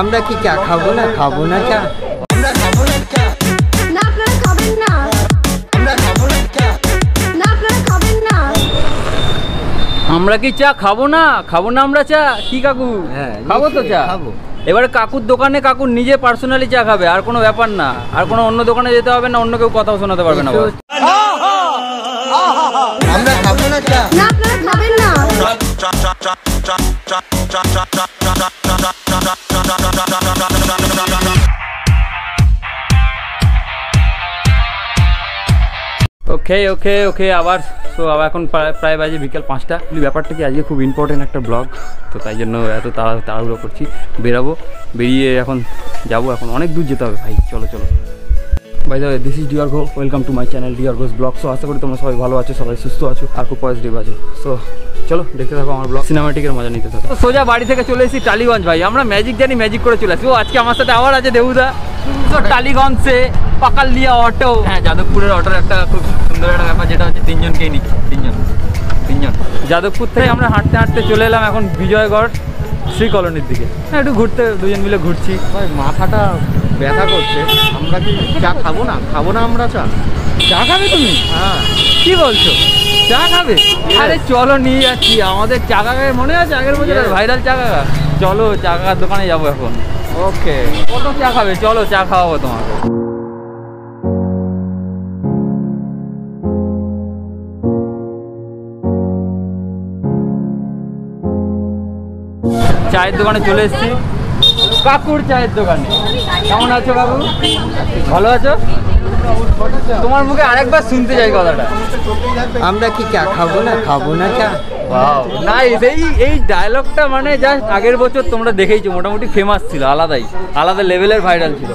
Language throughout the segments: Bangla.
আমরা কি চা খাব না খাব না চা না আপনারা খাবেন না না আপনারা খাবেন না আমরা কি চা খাব না খাব না আমরা চা কি কাকু হ্যাঁ, খাব তো চা খাব। এবারে কাকুর দোকানে কাকু নিজে পার্সোনালি চা খাবে আর কোনো ব্যাপার না আর কোনো অন্য দোকানে যেতে হবে না অন্য কেউ কথাও শোনাতে পারবে না আমরা খাব না চা না আপনারা খাবেন না ওকে ওকে ওকে আবার। তো আবার এখন প্রায় বাজে বিকেল পাঁচটা। ব্যাপারটা কি, আজকে খুব ইম্পর্টেন্ট একটা ব্লগ তো তাই জন্য এত তাড়া, তাড়াহুড়ো করছি। বেরাবো, বেরিয়ে এখন যাব। এখন অনেক দূর যেতে হবে, ভাই। চলো চলো। By the this is dear go welcome to my channel dear go's blog so আশা করি তোমরা সবাই ভালো আছো সবাই সুস্থ আছো আর খুব পজিটিভ আছো। সো চলো দেখতে থাকো আমার ব্লগ সিনেমাটিকের মজা নিতে থাকো। তো সোজা বাড়ি থেকে চলে এসেছি টালিগঞ্জ ভাই। আমরা ম্যাজিক জানি ম্যাজিক করে চলে আসি ও আজকে আমার সাথে আবার আছে দেবুদা তো টালিগঞ্জ সে পাকালিয়া অটো হ্যাঁ যাদবপুরের অটোর একটা খুব সুন্দর একটা ব্যাপার যেটা হচ্ছে তিনজনকেই নিচ্ছি। তিনজন তিনজন। যাদবপুর থেকে আমরা হাঁটতে হাঁটতে চলে এলাম এখন বিজয়গড় শ্রী কলোনির দিকে। হ্যাঁ একটু ঘুরতে দুজন মিলে ঘুরছি। ভাই মাথাটা ব্যথা করছে আমরা কি চা খাব না? খাব না আমরা চা? চা খাবে তুমি? হ্যাঁ। কি বলছো? চা খাবে? আরে চলো নিয়ে যাচ্ছি আমাদের চা কাকার মনে আছে আগের বছর ভাইরাল চা কাকা? চলো চা কাকার দোকানে যাব এখন। ওকে। কত চা খাবে চলো চা খাওয়াবো তোমাকে। চায়ের দোকানে চলে এসেছি। কাকুর চায়ের দোকানে। কেমন আছো বাবু? ভালো আছো? তোমার মুখে আরেকবার শুনতে চাই কথাটা। আমরা কি চা খাব না? খাব না চা? Nice. এই এই ডায়লগটা মানে জাস্ট আগের বছর তোমরা দেখেইছো মোটামুটি ফেমাস ছিল আলাদাই আলাদা লেভেলের ভাইরাল ছিল।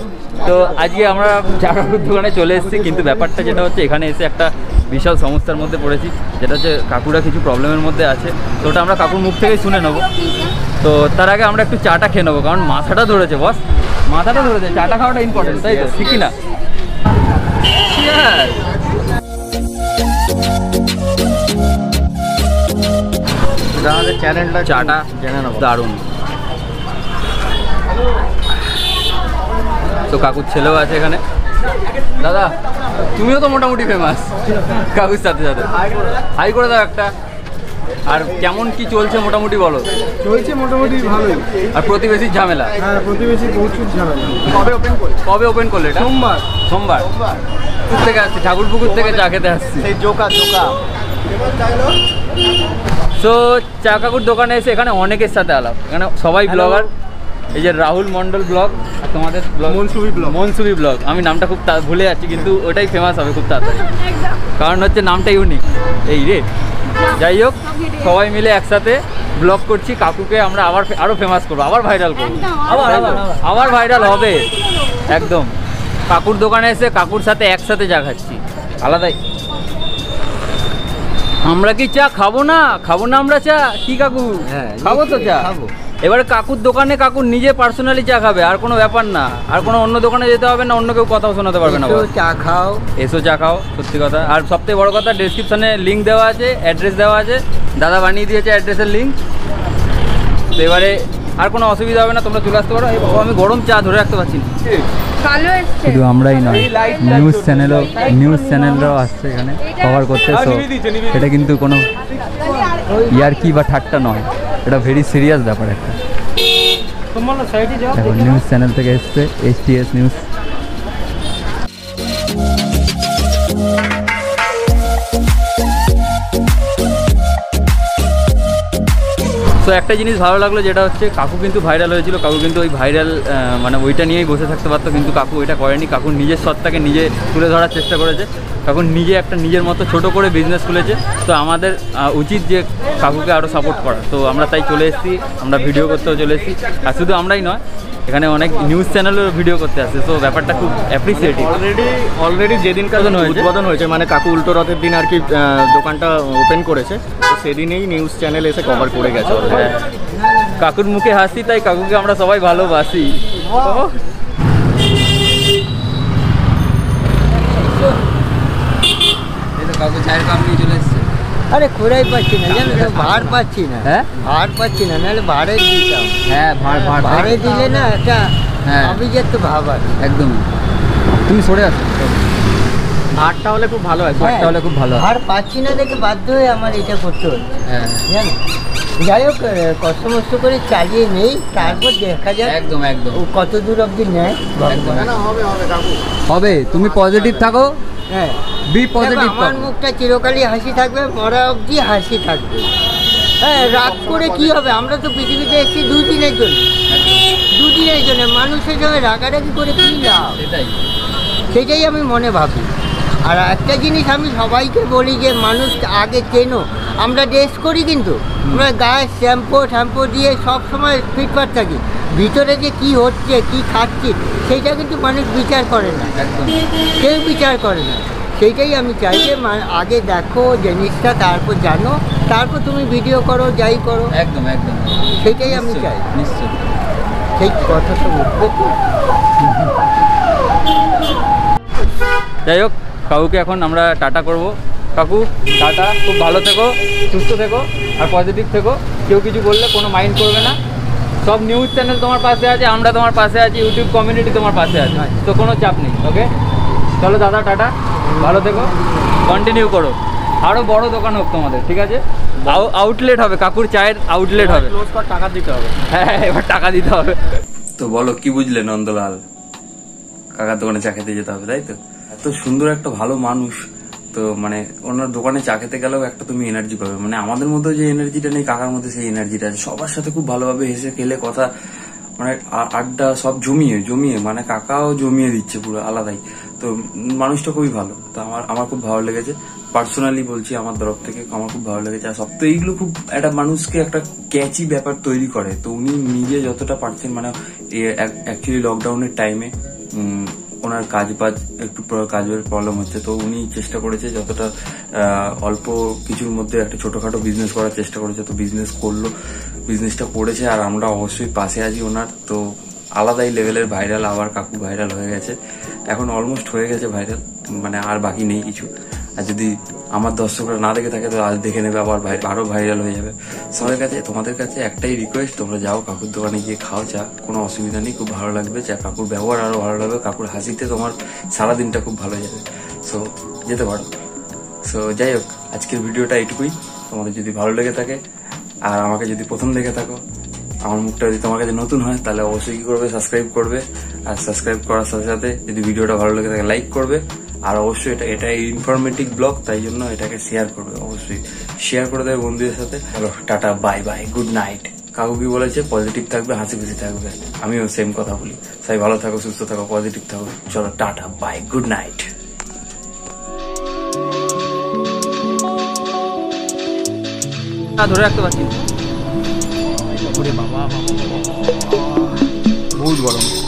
তো আজকে আমরা চাকাকুর দোকানে চলে এসেছি কিন্তু ব্যাপারটা যেটা হচ্ছে এখানে এসে একটা বিশাল সমস্যার মধ্যে পড়েছি যেটা হচ্ছে কাকুরা কিছু প্রবলেমের মধ্যে আছে। তো ওটা আমরা কাকুর মুখ থেকেই শুনে নেব। তো তার আগে আমরা একটু চাটা খেয়ে নেব কারণ মাথাটা ধরেছে বস মাথাটা ধরেছে চাটা খাওয়াটা ইম্পর্টেন্ট তাই তো? ঠিকই না! আমাদের চ্যানেলটা চাটা দারুণ। তো কাকুর ছেলেও আছে এখানে। দাদা তুমিও তো মোটামুটি ফেমাস কাকুর সাথে সাথে। হাই করে দাও একটা। আর কেমন কি চলছে মোটামুটি বলো? চলছে মোটামুটি ভালোই। আর প্রতিবেশীর ঝামেলা? হ্যাঁ প্রতিবেশী প্রচুর ঝামেলা। কবে ওপেন কবে ওপেন করলে এটা? সোমবার। সোমবার? পুকুর থেকে আসছি? ঠাকুর পুকুর থেকে চা খেতে আসছি। সেই জোকা জোকা। তো চা কাকুর দোকানে এসে এখানে অনেকের সাথে আলাপ। এখানে সবাই ব্লগার এই যে রাহুল মন্ডল ব্লগ আর তোমাদের blog Mansubi blog. Mansubi blog আমি নামটা খুব তা- ভুলে যাচ্ছি কিন্তু ওটাই ফেমাস হবে খুব তাড়াতাড়ি। কারণ হচ্ছে নামটা ইউনিক এই রে। যাই হোক সবাই মিলে একসাথে ব্লগ করছি। কাকুকে আমরা আবার আরও আরও ফেমাস করব আবার ভাইরাল করব। আবার আবার, আবার আবার। আবার ভাইরাল হবে। একদম। কাকুর দোকানে এসে কাকুর সাথে একসাথে চা খাচ্ছি। আলাদাই। আমরা কি চা খাব না? খাব না আমরা চা? কি কাকু? হ্যাঁ, খাব তো চা। খাব। এবারে কাকুর দোকানে কাকুর নিজে পার্সোনালি চা খাবে আর কোনো ব্যাপার না। আর কোনো অন্য দোকানে যেতে হবে না অন্য কেউ কথাও শোনাতে পারবে না চা খাও। এসো চা খাও সত্যি কথা। আর সবথেকে বড় কথা ডেসক্রিপশনে লিঙ্ক দেওয়া আছে অ্যাড্রেস দেওয়া আছে। দাদা বানিয়ে দিয়েছে অ্যাড্রেসের লিঙ্ক তো এবারে আর কোনো অসুবিধা হবে না তোমরা চলে আসতে পারো। বাবা, আমি গরম চা ধরে রাখতে পারছি না। শুধু আমরাই নয় নিউজ চ্যানেলও নিউজ চ্যানেলরাও আসছে এখানে। কভার করতে এটা কিন্তু কোনো ইয়ারকি বা ঠাট্টা নয়। এটা ভেরি সিরিয়াস ব্যাপার একটা। নিউজ চ্যানেল থেকে এসছে এস নিউজ তো একটা জিনিস ভালো লাগল যেটা হচ্ছে, কাকু কিন্তু ভাইরাল হয়েছিল। কাকু কিন্তু ওই ভাইরাল মানে ওইটা নিয়েই বসে থাকতে পারতো, কিন্তু কাকু ওইটা করেনি। কাকু নিজের সত্তাকে নিজে তুলে ধরার চেষ্টা করেছে। কাকু নিজে একটা নিজের মতো ছোট করে বিজনেস খুলেছে। তো আমাদের উচিত যে কাকুকে আরও সাপোর্ট করা। তো আমরা তাই চলে এসেছি, আমরা ভিডিও করতেও চলে এসেছি। আর শুধু আমরাই নয় এখানে অনেক নিউজ চ্যানেলও ভিডিও করতে আসছে তো ব্যাপারটা খুব অ্যাপ্রিসিয়েটিভ অলরেডি অলরেডি যেদিনকার উদ্বোধন হয়েছে। উদ্বোধন হয়েছে মানে কাকু উল্টো রথের দিন আর কি দোকানটা ওপেন করেছে তো সেদিনেই নিউজ চ্যানেল এসে কভার করে গেছে হ্যাঁ। কাকুর মুখে হাসি তাই কাকুকে আমরা সবাই ভালোবাসি তো কাকু চায়ের কাপ নিয়ে চলে এসছে আরে খোরাই পাচ্ছি না জানো তো ভাড় পাচ্ছি না হ্যাঁ? ভাড় পাচ্ছি না নাহলে ভাড়ে দিতাম হ্যাঁ ভাড় ভাড় ভাড়ে দিলে না একটা হ্যাঁ। আভিজাত্য ভাব আছে একদম তুমি সরে আসো ভাড়টা হলে খুব ভালো হয় ভাড়টা হলে খুব ভালো হয়। ভাড় পাচ্ছি না দেখে বাধ্য হয়ে আমার এটা করতে হচ্ছে হ্যাঁ জানো যাই হোক কষ্ট মষ্ট করে চালিয়ে নেই তারপর দেখা যাক একদম একদম। ও কত দূর অবধি নেয় হবে হবে কাকু। হবে তুমি পজিটিভ থাকো। হ্যাঁ। বি পজিটিভ আমার মুখটা চিরকালই হাসি থাকবে মরা অবধি হাসি থাকবে। হ্যাঁ রাগ করে কি হবে? আমরা তো পৃথিবীতে এসেছি জন্য। দুদিনের জন্য মানুষের সঙ্গে রাগারাগি করে কি লাভ? সেটাই। সেটাই আমি মনে ভাবি। আর একটা জিনিস আমি সবাইকে বলি যে মানুষ আগে চেনো। আমরা ড্রেস করি কিন্তু। আমরা গায়ে শ্যাম্পু শ্যাম্পু দিয়ে সব সময় ফিটফাট থাকি। ভিতরে যে কি হচ্ছে কি খাচ্ছি সেইটা কিন্তু মানুষ বিচার করে না। কেউ বিচার করে না। সেইটাই আমি চাই যে আগে দেখো জিনিসটা তারপর জানো। তারপর তুমি ভিডিও করো যাই করো। একদম একদম। সেইটাই আমি চাই। সেই কথা তো উঠবে তো। যাই হোক কাউকে এখন আমরা টাটা করব। কাকু টাটা খুব ভালো থেকো সুস্থ থেকো আর পজিটিভ থেকো। কেউ কিছু বললে কোনো মাইন্ড করবে না। সব নিউজ চ্যানেল তোমার পাশে আছে আমরা তোমার পাশে আছি ইউটিউব কমিউনিটি তোমার পাশে আছে। তো কোনো চাপ নেই ওকে চলো দাদা টাটা ভালো থেকো। কন্টিনিউ করো। আরও বড় দোকান হোক তোমাদের ঠিক আছে? আউটলেট হবে কাকুর চায়ের আউটলেট হবে। ক্লোজ কর টাকা দিতে হবে। হ্যাঁ এবার টাকা দিতে হবে। তো বলো কি বুঝলে নন্দলাল? কাকার দোকানে চা খেতে যেতে হবে তাই তো? এত সুন্দর একটা ভালো মানুষ। তো মানে ওনার দোকানে চা খেতে গেলেও একটা তুমি এনার্জি পাবে। মানে আমাদের মধ্যে যে এনার্জিটা নেই, কাকার মধ্যে সেই এনার্জিটা আছে। সবার সাথে খুব ভালোভাবে হেসে খেলে কথা মানে আড্ডা সব জমিয়ে জমিয়ে মানে কাকাও জমিয়ে দিচ্ছে পুরো আলাদাই। তো মানুষটা খুবই ভালো। তো আমার আমার খুব ভালো লেগেছে। পার্সোনালি বলছি আমার তরফ থেকে আমার খুব ভালো লেগেছে। আর সব তো এইগুলো খুব একটা মানুষকে একটা ক্যাচি ব্যাপার তৈরি করে। তো উনি নিজে যতটা পারছেন মানে অ্যাকচুয়ালি লকডাউনের টাইমে ওনার কাজ বাজ, একটু কাজ কাজের প্রবলেম হচ্ছে। তো উনি চেষ্টা করেছে যতটা অল্প কিছুর মধ্যে একটা ছোটখাটো বিজনেস করার চেষ্টা করেছে। তো বিজনেস করল বিজনেসটা করেছে আর আমরা অবশ্যই পাশে আছি ওনার। তো আলাদাই লেভেলের ভাইরাল আবার কাকু ভাইরাল হয়ে গেছে। এখন অলমোস্ট হয়ে গেছে ভাইরাল মানে আর বাকি নেই কিছু। আর যদি আমার দর্শকরা না দেখে থাকে তো আজ দেখে নেবে, আবার ভাই, আরও ভাইরাল হয়ে যাবে। সবার কাছে, তোমাদের কাছে একটাই রিকোয়েস্ট তোমরা যাও কাকুর দোকানে গিয়ে খাও চা। কোনো অসুবিধা নেই, খুব ভালো লাগবে চা। কাকুর ব্যবহার আরও ভালো লাগবে, কাকুর হাসিতে তোমার সারা দিনটা খুব ভালো যাবে। সো যেতে পারো। সো যাই হোক, আজকের ভিডিওটা এইটুকুই। তোমাদের যদি ভালো লেগে থাকে, আর আমাকে যদি প্রথম দেখে থাকো, আমার মুখটা যদি তোমার কাছে নতুন হয়, তাহলে অবশ্যই কি করবে? সাবস্ক্রাইব করবে। আর সাবস্ক্রাইব করার সাথে সাথে যদি ভিডিওটা ভালো লেগে থাকে লাইক করবে। আর অবশ্যই এটা এটা ইনফরমেটিভ ব্লগ তাই জন্য এটাকে শেয়ার করবে। অবশ্যই শেয়ার করে দেবে বন্ধুদের সাথে। Hello tata bye bye good night কাকু কি বলেছে? পজিটিভ থাকবে হাসি খুশি থাকবে। আমিও সেম কথা বলি। সবাই ভালো থাকো সুস্থ থাকো পজিটিভ থাকো। চলো টাটা বাই গুড নাইট ধরে রাখতে পারছি। বহুত গরম।